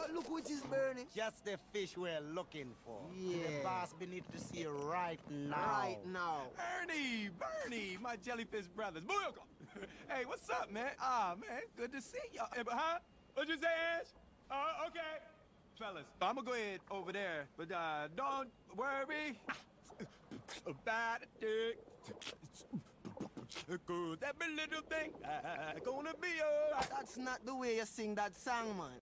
But look what is burning. Just the fish we're looking for. Yeah. The boss beneath the sea right now. Right now. Ernie, Bernie, my jellyfish brothers. Booyaka. Oh, hey, what's up, man? Ah, man, good to see y'all. Eh, huh? What you say, Ash? Uh, okay. Fellas, I'm gonna go ahead over there, but uh, don't worry about it. Cause every little thing uh, gonna be alright. That's not the way you sing that song, man.